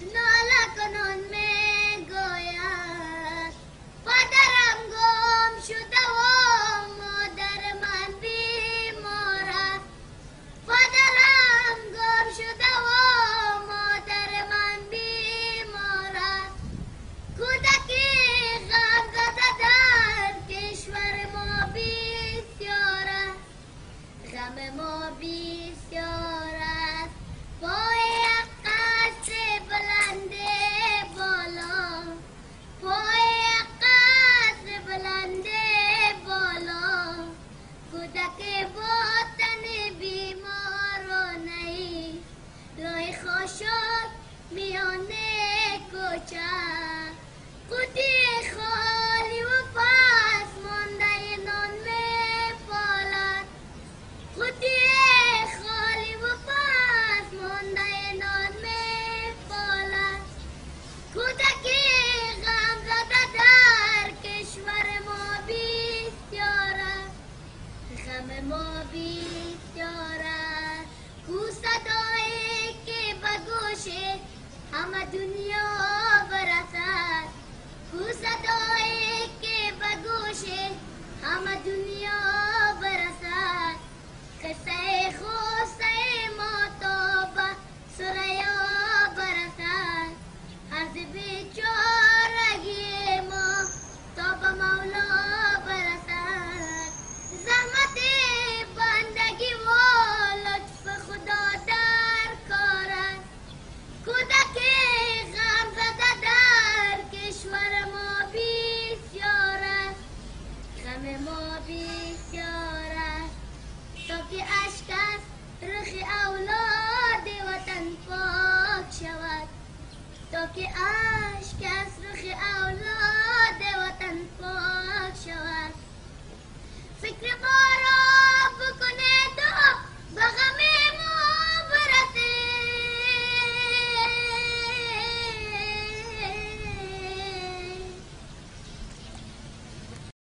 No!